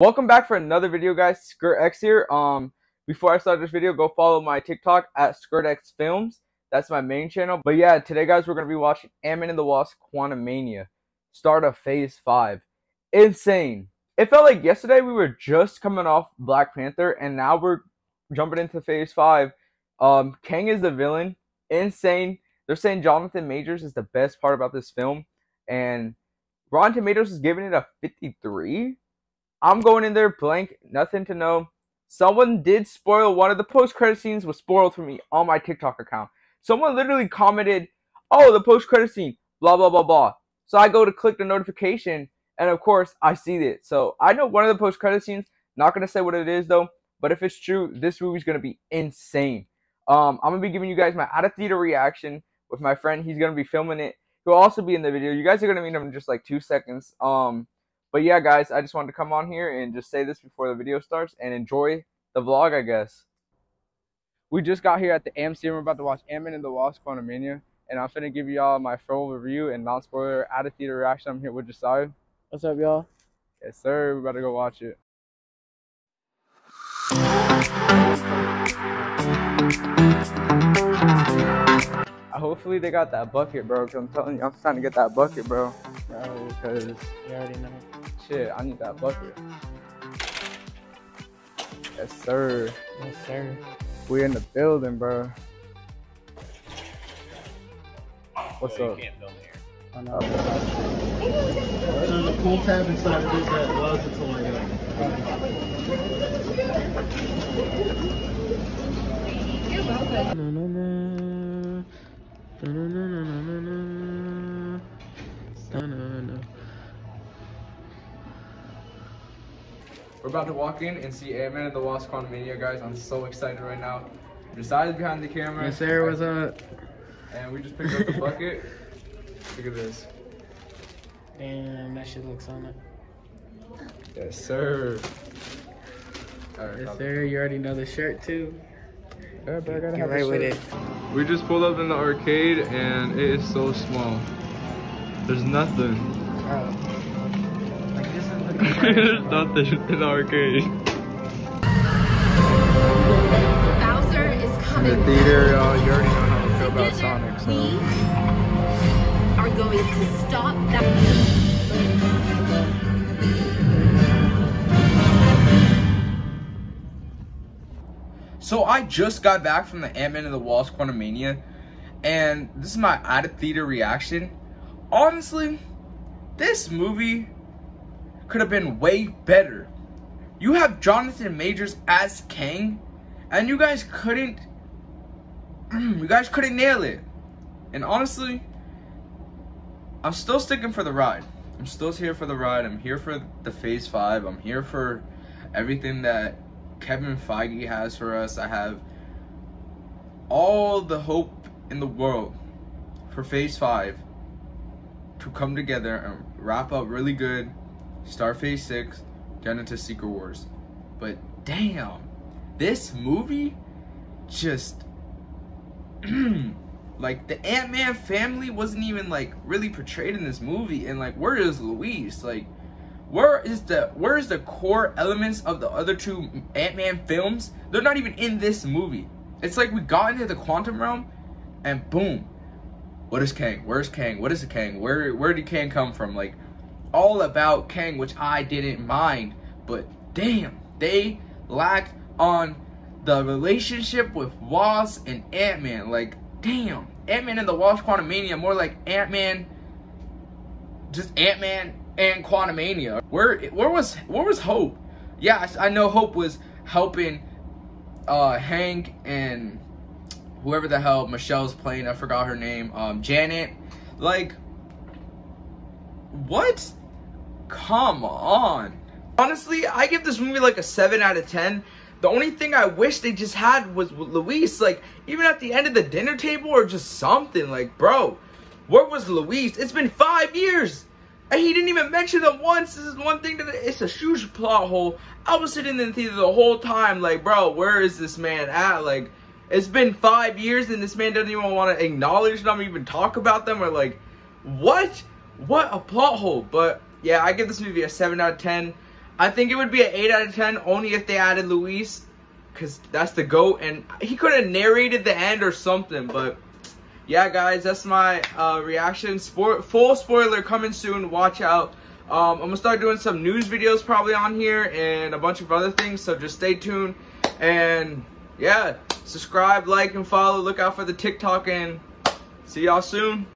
Welcome back for another video, guys. SkrtX here. Um, before I start this video, go follow my TikTok at SkrtX Films. That's my main channel. But yeah, today, guys, we're gonna be watching Ant-Man and the Wasp: Quantumania, start of Phase Five. Insane. It felt like yesterday we were just coming off Black Panther, and now we're jumping into Phase Five. Um, Kang is the villain. Insane. They're saying Jonathan Majors is the best part about this film, and Rotten Tomatoes is giving it a 53. I'm going in there blank, nothing to know. Someone did spoil one of the post credit scenes was spoiled for me on my TikTok account. Someone literally commented, "Oh, the post credit scene, blah blah blah blah." So I go to click the notification, and of course I see it. So I know one of the post credit scenes. Not gonna say what it is though, but if it's true, this movie's gonna be insane. Um, I'm gonna be giving you guys my out of theater reaction with my friend. He's gonna be filming it. He'll also be in the video. You guys are gonna meet him in just like two seconds. Um, but yeah, guys, I just wanted to come on here and just say this before the video starts and enjoy the vlog, I guess. We just got here at the AMC and we're about to watch Ant-Man and the Wasp: Quantumania, and I'm finna give y'all my full review and non-spoiler out of theater reaction. I'm here with Josiah. What's up, y'all? Yes, sir. We better go watch it. Uh, hopefully they got that bucket, bro. Cause I'm telling you, I'm trying to get that bucket, bro. No, Cause you already know. Shit, I need that bucket. Yes, sir. Yes, sir. We in the building, bro. What's up? I know. There's a pool tab inside of it that allows it to. We're about to walk in and see Ant-Man and the Wasp: Quantumania, guys. I'm so excited right now. Josiah's behind the camera. Yes, sir. What's up? And we just picked up the bucket. Look at this. Damn, that shit looks on it. Yes, sir. All right, Yes, sir. You already know the shirt too. Yeah, but I gotta Get have right the with it. We just pulled up in the arcade and it is so small. There's nothing. Bro. Like the There's nothing in the arcade. Bowser is coming. In the theater, uh, you already know how I feel about Sonic, so. We are going to stop that. So I just got back from the Ant-Man and the Wasp Quantumania, and this is my out of theater reaction. Honestly, this movie could have been way better. You have Jonathan Majors as Kang, and you guys couldn't, you guys couldn't nail it. And honestly, I'm still sticking for the ride. I'm still here for the ride. I'm here for the Phase Five. I'm here for everything that Kevin Feige has for us. I have all the hope in the world for Phase 5 to come together and wrap up really good, start Phase 6, get into Secret Wars. But damn, this movie just. like, the Ant Man family wasn't even, like, really portrayed in this movie. And, like, where is Luis? Like, where is the where is the core elements of the other two Ant-Man films? They're not even in this movie. It's like we got into the quantum realm and boom. What is Kang? Where's Kang? What is Kang? Where where did Kang come from? Like all about Kang, which I didn't mind, but damn, they lacked on the relationship with Wasp and Ant-Man. Like, damn. Ant-Man and the Wasp Quantumania more like Ant-Man just Ant Man and Quantumania. Where where was where was Hope? Yeah, I, I know Hope was helping uh Hank and whoever the hell Michelle's playing. I forgot her name. Um, Janet. Like, what? Come on. Honestly, I give this movie like a seven out of ten. The only thing I wish they just had was Luis. Like, even at the end of the dinner table or just something. Like, bro, where was Luis? It's been five years. And he didn't even mention them once. This is one thing that it's a huge plot hole. I was sitting in the theater the whole time, like, bro, where is this man at? Like, it's been five years and this man doesn't even want to acknowledge them, even talk about them, or like, what? What a plot hole. But yeah, I give this movie a seven out of ten. I think it would be an 8 out of 10 only if they added Luis. Because that's the GOAT. And he could have narrated the end or something. But yeah, guys, that's my uh, reaction. Sport, full spoiler coming soon. Watch out. Um, I'm going to start doing some news videos probably on here. And a bunch of other things. So just stay tuned. And yeah, subscribe, like, and follow. Look out for the TikTok. And see y'all soon.